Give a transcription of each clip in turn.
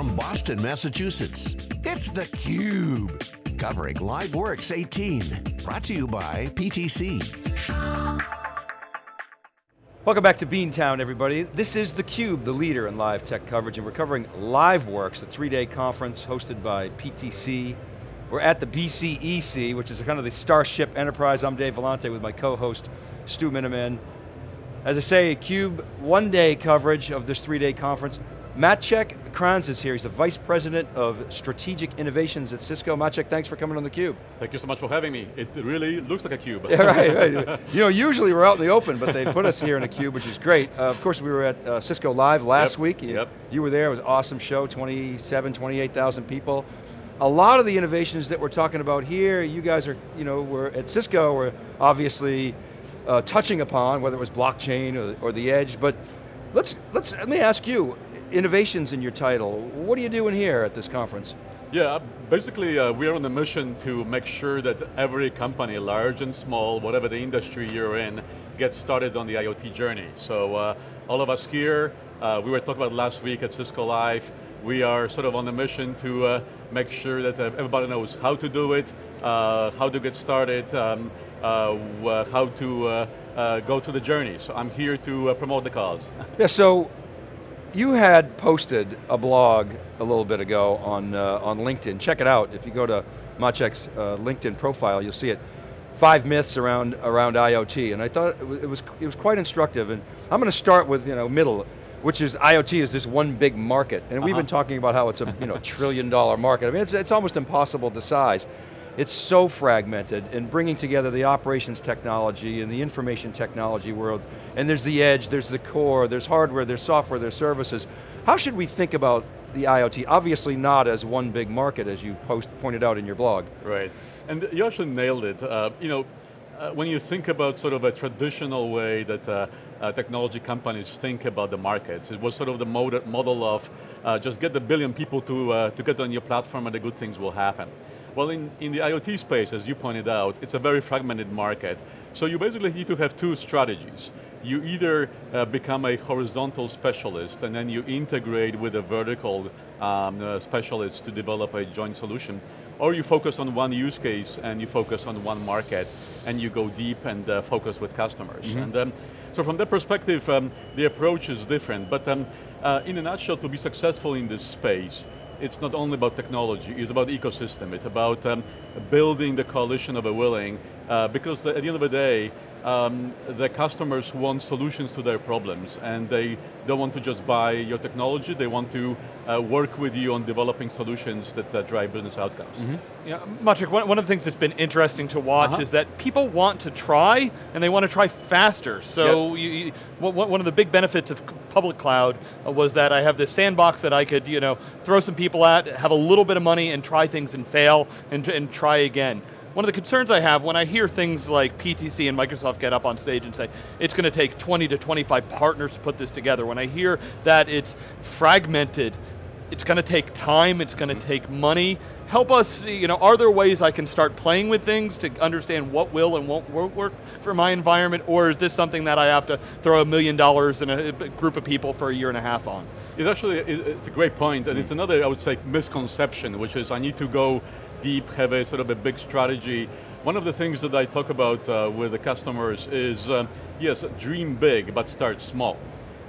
from Boston, Massachusetts, it's theCUBE. Covering LiveWorx 18. Brought to you by PTC. Welcome back to Beantown, everybody. This is theCUBE, the leader in live tech coverage, and we're covering LiveWorx, a three-day conference hosted by PTC. We're at the BCEC, which is kind of the Starship Enterprise. I'm Dave Vellante with my co-host, Stu Miniman. As I say, a CUBE one-day coverage of this three-day conference. Maciek Kranz is here. He's the Vice President of Strategic Innovations at Cisco. Maciek, thanks for coming on theCUBE. Thank you so much for having me. It really looks like a cube. yeah, right, right. You know, usually we're out in the open, but they put us here in a cube, which is great. Uh, of course, we were at uh, Cisco Live last yep. week. You, yep. you were there, it was an awesome show, 27, 28,000 people. A lot of the innovations that we're talking about here, you guys are, you know, we're at Cisco, we're obviously uh, touching upon, whether it was blockchain or, or the edge, but let's, let's, let me ask you, innovations in your title. What are you doing here at this conference? Yeah, basically uh, we're on a mission to make sure that every company, large and small, whatever the industry you're in, gets started on the IoT journey. So uh, all of us here, uh, we were talking about last week at Cisco Live, we are sort of on a mission to uh, make sure that uh, everybody knows how to do it, uh, how to get started, um, how to go through the journey. So I'm here to promote the cause. yeah, so you had posted a blog a little bit ago on, uh, on LinkedIn. Check it out. If you go to Maciek's uh, LinkedIn profile, you'll see it. Five myths around, around IoT, and I thought it was, it was, quite instructive. And I'm going to start with you know, middle, which is IoT is this one big market. And uh -huh. we've been uh-huh. talking about how it's a you know, trillion dollar market. I mean, it's, it's almost impossible to size. It's so fragmented and bringing together the operations technology and the information technology world, and there's the edge, there's the core, there's hardware, there's software, there's services. How should we think about the IoT? Obviously not as one big market as you post, pointed out in your blog. Right, and you actually nailed it. Uh, you know, uh, when you think about sort of a traditional way that uh, uh, technology companies think about the markets, it was sort of the model of uh, just get the billion people to, uh, to get on your platform and the good things will happen. Well, in, in the IoT space, as you pointed out, it's a very fragmented market. So you basically need to have two strategies. You either uh, become a horizontal specialist and then you integrate with a vertical um, uh, specialist to develop a joint solution, or you focus on one use case and you focus on one market and you go deep and uh, focus with customers. Mm -hmm. And um, so from that perspective, um, the approach is different, but um, uh, in a nutshell, to be successful in this space, it's not only about technology, it's about ecosystem. It's about um, building the coalition of a willing, uh, because the, at the end of the day, um, the customers want solutions to their problems and they don't want to just buy your technology, they want to uh, work with you on developing solutions that, that drive business outcomes. Mm -hmm. Yeah, Maciek, one, one, of the things that's been interesting to watch uh -huh. is that people want to try and they want to try faster. So yep. you, you, one of the big benefits of public cloud uh, was that I have this sandbox that I could you know, throw some people at, have a little bit of money and try things and fail and, and try again. One of the concerns I have when I hear things like PTC and Microsoft get up on stage and say, it's going to take 20 to 25 partners to put this together, when I hear that it's fragmented, it's going to take time, it's going to mm-hmm. take money. Help us, you know, are there ways I can start playing with things to understand what will and won't work for my environment, or is this something that I have to throw a million dollars in a group of people for a year and a half on? It's actually, it's a great point, and mm-hmm. it's another, I would say, misconception, which is I need to go deep, have a sort of a big strategy. One of the things that I talk about uh, with the customers is, uh, yes, dream big, but start small.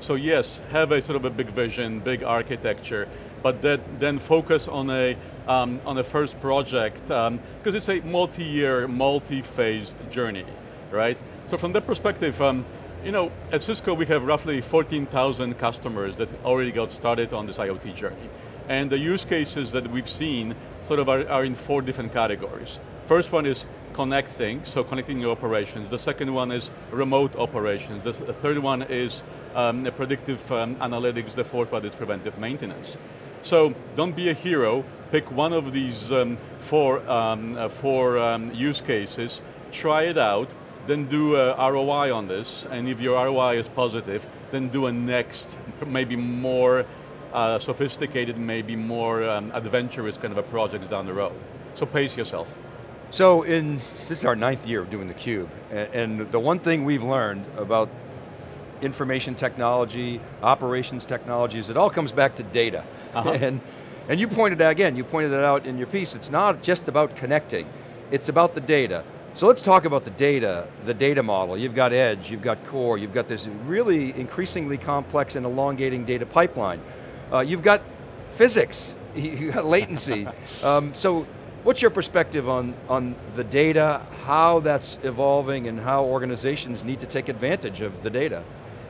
So yes, have a sort of a big vision, big architecture, but that, then focus on a, um, on a first project, because um, it's a multi-year, multi-phased journey, right? So from that perspective, um, you know, at Cisco we have roughly 14,000 customers that already got started on this IoT journey. And the use cases that we've seen sort of are, are in four different categories. First one is connect things, so connecting your operations. The second one is remote operations. The, third one is um, predictive um, analytics. The fourth one is preventive maintenance. So don't be a hero, pick one of these um, four, um, uh, four um, use cases, try it out, then do a ROI on this, and if your ROI is positive, then do a next, maybe more uh, sophisticated, maybe more um, adventurous kind of a projects down the road. So pace yourself. So in, this is our ninth year of doing theCUBE, and, and the one thing we've learned about information technology, operations technology, is it all comes back to data. Uh -huh. And And you pointed out, again, you pointed it out in your piece, it's not just about connecting, it's about the data. So let's talk about the data, the data model. You've got edge, you've got core, you've got this really increasingly complex and elongating data pipeline. Uh, you've got physics, you got latency. um, so what's your perspective on, on the data, how that's evolving and how organizations need to take advantage of the data?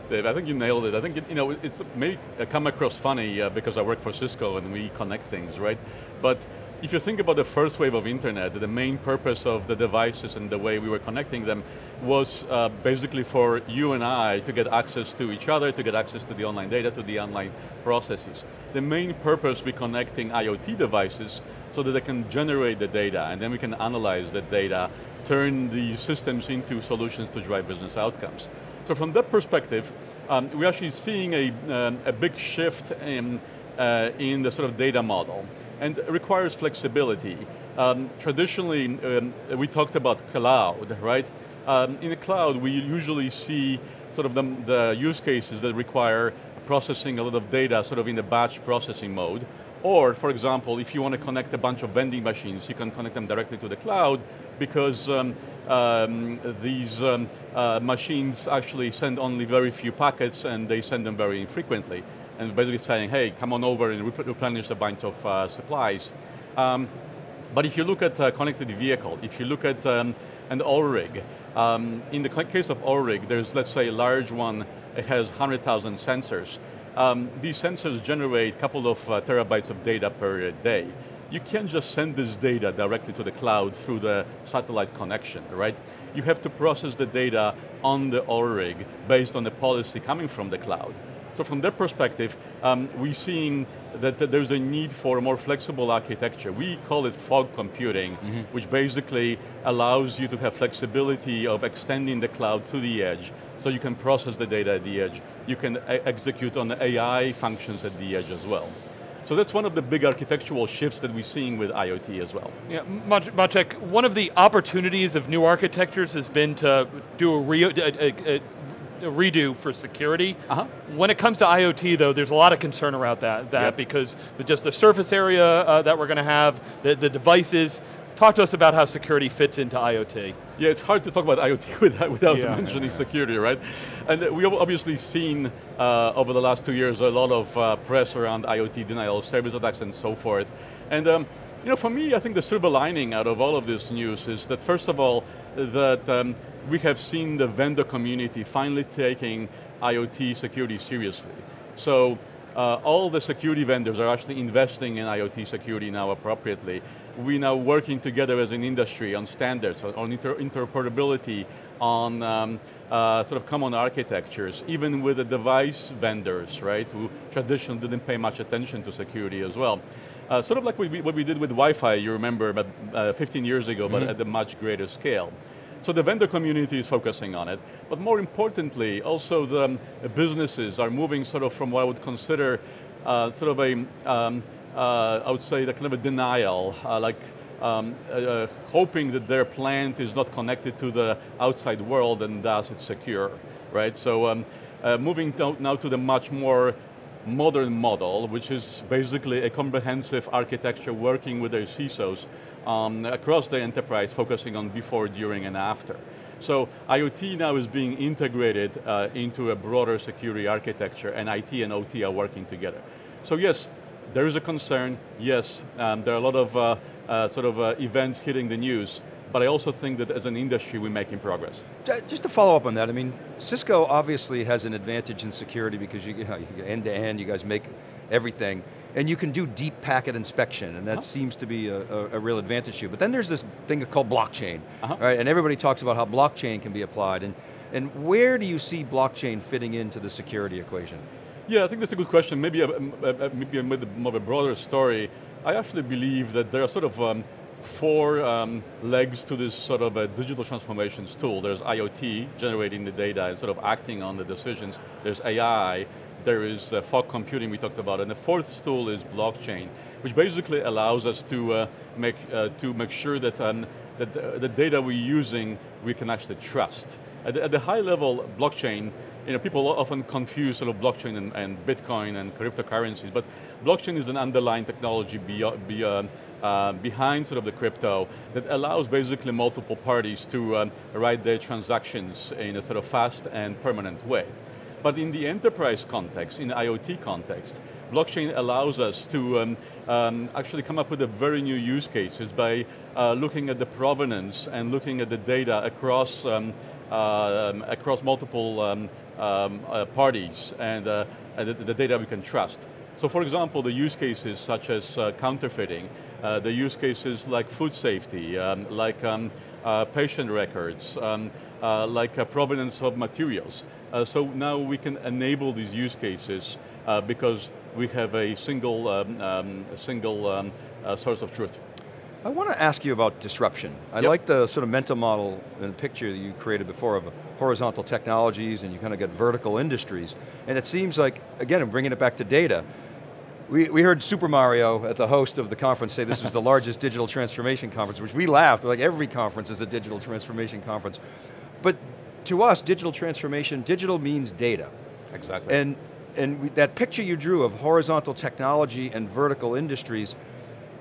Dave, I think you nailed it. I think, it, you know, it's may come across funny uh, because I work for Cisco and we connect things, right? But if you think about the first wave of internet, the main purpose of the devices and the way we were connecting them was uh, basically for you and I to get access to each other, to get access to the online data, to the online processes. The main purpose we connecting IoT devices so that they can generate the data and then we can analyze the data, turn the systems into solutions to drive business outcomes. So from that perspective, um, we're actually seeing a, um, a big shift in, uh, in the sort of data model and requires flexibility. Um, traditionally, um, we talked about cloud, right? Um, in the cloud, we usually see sort of the, the use cases that require processing a lot of data sort of in the batch processing mode. Or, for example, if you want to connect a bunch of vending machines, you can connect them directly to the cloud because um, um, these um, uh, machines actually send only very few packets and they send them very infrequently. And basically saying, hey, come on over and replenish a bunch of uh, supplies. Um, but if you look at a connected vehicle, if you look at um, an oil rig, um, in the case of oil rig, there's, let's say, a large one, it has 100,000 sensors. Um, these sensors generate a couple of uh, terabytes of data per day. You can't just send this data directly to the cloud through the satellite connection, right? You have to process the data on the oil rig based on the policy coming from the cloud. So from that perspective, um, we're seeing that, that, there's a need for a more flexible architecture. We call it fog computing, mm -hmm. which basically allows you to have flexibility of extending the cloud to the edge, so you can process the data at the edge. You can execute on the AI functions at the edge as well. So that's one of the big architectural shifts that we're seeing with IoT as well. Yeah, Maciek, one of the opportunities of new architectures has been to do a, re a, a, a redo for security. Uh -huh. When it comes to IoT though, there's a lot of concern around that, that yep. because just the surface area uh, that we're going to have, the, the devices, Talk to us about how security fits into IoT. Yeah, it's hard to talk about IoT without, without yeah. mentioning security, right? And we have obviously seen uh, over the last two years a lot of uh, press around IoT denial, of service attacks and so forth. And um, you know, for me, I think the silver lining out of all of this news is that first of all, that um, we have seen the vendor community finally taking IoT security seriously. So uh, all the security vendors are actually investing in IoT security now appropriately we're now working together as an industry on standards, on inter interoperability, on um, uh, sort of common architectures, even with the device vendors, right, who traditionally didn't pay much attention to security as well. Uh, sort of like what we, what we, did with Wi-Fi, you remember, about uh, 15 years ago, mm -hmm. but mm-hmm. at a much greater scale. So the vendor community is focusing on it, but more importantly, also the um, businesses are moving sort of from what I would consider uh, sort of a um, uh, I would say, the kind of a denial, uh, like um, uh, hoping that their plant is not connected to the outside world and thus it's secure, right? So um, moving now to the much more modern model, which is basically a comprehensive architecture working with their CISOs um, across the enterprise, focusing on before, during, and after. So IoT now is being integrated uh, into a broader security architecture, and IT and OT are working together. So yes, there is a concern, yes, um, there are a lot of uh, uh, sort of uh, events hitting the news, but I also think that as an industry we're making progress. Just to follow up on that, I mean, Cisco obviously has an advantage in security because you, you know, end to end, you guys make everything, and you can do deep packet inspection, and that -huh. seems to be a, a, a, real advantage to you. But then there's this thing called blockchain, -huh. right? And everybody talks about how blockchain can be applied, and, and where do you see blockchain fitting into the security equation? Yeah, I think that's a good question. Maybe a, a, a maybe a, more of a broader story. I actually believe that there are sort of um, four um, legs to this sort of a digital transformations tool. There's IoT, generating the data and sort of acting on the decisions. There's AI, there is uh, fog computing we talked about, and the fourth tool is blockchain, which basically allows us to uh, make, uh, to make sure that, um, that the, the, data we're using, we can actually trust. At the, at the high level, blockchain you know, people often confuse sort of blockchain and, and Bitcoin and cryptocurrencies, but blockchain is an underlying technology beyond uh, behind sort of the crypto that allows basically multiple parties to um, write their transactions in a sort of fast and permanent way. But in the enterprise context, in the IoT context, blockchain allows us to um, um, actually come up with a very new use cases by uh, looking at the provenance and looking at the data across, um, uh, across multiple um, uh, parties and, uh, and the, the, data we can trust. So for example, the use cases such as uh, counterfeiting, uh, the use cases like food safety, um, like um, uh, patient records, um, uh, like provenance of materials. so now we can enable these use cases because we have a single, um, um, a single source of truth. I want to ask you about disruption. I yep. like the sort of mental model and picture that you created before of horizontal technologies and you kind of get vertical industries. And it seems like, again, I'm bringing it back to data, we, we heard Super Mario at the host of the conference say this is the largest digital transformation conference, which we laughed, like every conference is a digital transformation conference. But to us, digital transformation, digital means data. Exactly. And, and we, that picture you drew of horizontal technology and vertical industries,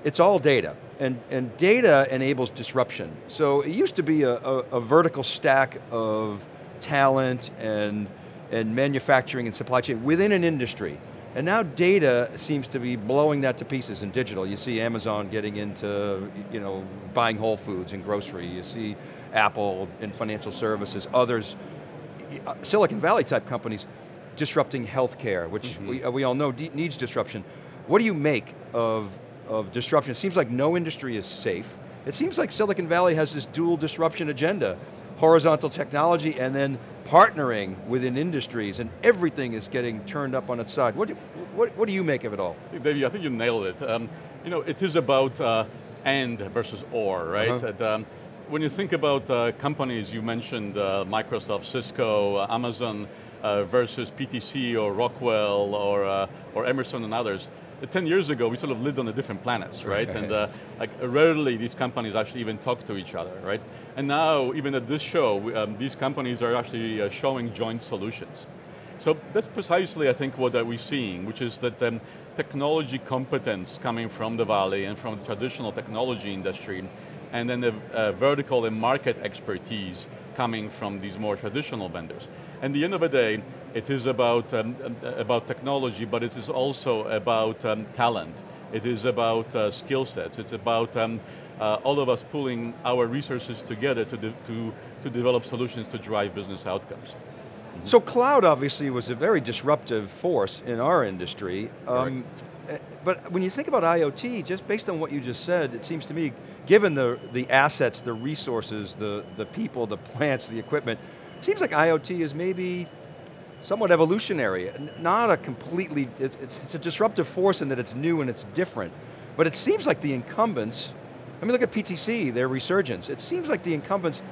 it's all data. And, and data enables disruption. So it used to be a, a, a vertical stack of talent and, and manufacturing and supply chain within an industry. And now data seems to be blowing that to pieces in digital. You see Amazon getting into, you know, buying Whole Foods and grocery. You see Apple in financial services, others, uh, Silicon Valley type companies disrupting healthcare, which mm -hmm. we, uh, we all know needs disruption. What do you make of, of disruption? It seems like no industry is safe. It seems like Silicon Valley has this dual disruption agenda, horizontal technology and then partnering within industries and everything is getting turned up on its side. What do, what, what do you make of it all? David, I think you nailed it. Um, you know, it is about uh, and versus or, right? Uh -huh. and, um, when you think about uh, companies, you mentioned uh, Microsoft, Cisco, uh, Amazon, uh, versus PTC or Rockwell or, or Emerson and others, 10 years ago, we sort of lived on a different planets, right? And uh, like rarely these companies actually even talk to each other, right? And now, even at this show, um, these companies are actually uh, showing joint solutions. So that's precisely, I think, what we're seeing, which is that um, technology competence coming from the Valley and from the traditional technology industry, and then the uh, vertical and market expertise coming from these more traditional vendors. And the end of the day, it is about, um, about technology, but it is also about um, talent. It is about uh, skill sets. It's about um, uh, all of us pulling our resources together to, de to, to develop solutions to drive business outcomes. Mm -hmm. So cloud obviously was a very disruptive force in our industry. Um, eh, Uh, but when you think about IoT, just based on what you just said, it seems to me, given the, the assets, the resources, the, the people, the plants, the equipment, it seems like IoT is maybe somewhat evolutionary, not a completely, it's, it's, it's, a disruptive force in that it's new and it's different. But it seems like the incumbents, I mean look at PTC, their resurgence. It seems like the incumbents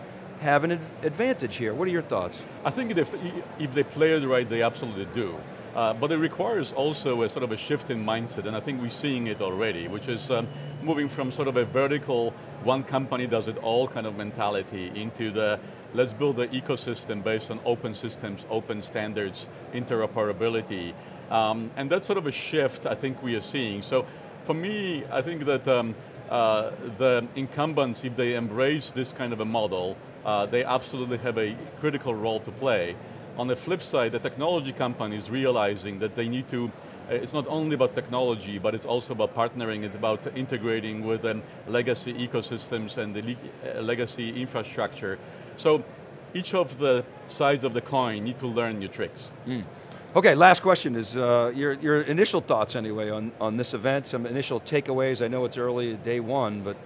have an advantage here. What are your thoughts? I think if, if they play it right, they absolutely do. Uh, but it requires also a sort of a shift in mindset, and I think we're seeing it already, which is um, moving from sort of a vertical, one company does it all kind of mentality into the let's build an ecosystem based on open systems, open standards, interoperability. Um, and that's sort of a shift I think we are seeing. So for me, I think that um, uh, the incumbents, if they embrace this kind of a model, uh, they absolutely have a critical role to play. On the flip side, the technology companies realizing that they need to uh, it's not only about technology, but it's also about partnering, it's about integrating with um, legacy ecosystems and the le uh, legacy infrastructure so each of the sides of the coin need to learn new tricks. Mm. Okay, last question is uh, your, your initial thoughts anyway on, on this event, some initial takeaways. I know it's early, day one, but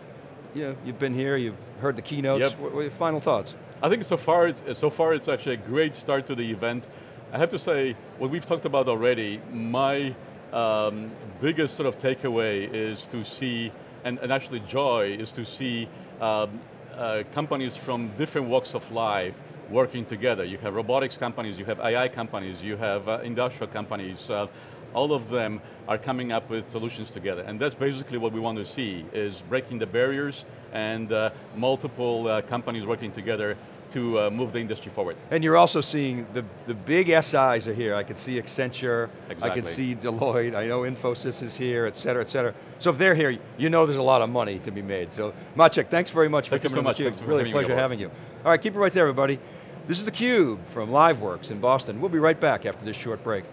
you know, you've been here, you've heard the keynotes. Yep. What, your final thoughts? I think so far, it's, so far it's actually a great start to the event. I have to say, what we've talked about already, my um, biggest sort of takeaway is to see, and, and actually joy, is to see um, uh, companies from different walks of life working together. You have robotics companies, you have AI companies, you have uh, industrial companies, uh, all of them are coming up with solutions together. And that's basically what we want to see, is breaking the barriers and uh, multiple uh, companies working together to uh, move the industry forward. And you're also seeing the, the big SIs are here. I can see Accenture, exactly. I can see Deloitte, I know Infosys is here, et cetera, et cetera. So if they're here, you know there's a lot of money to be made. So Maciek, thanks very much Thank for coming you so much. on Thanks theCUBE. for Really a pleasure having you. All right, keep it right there, everybody. This is theCUBE from LiveWorx in Boston. We'll be right back after this short break.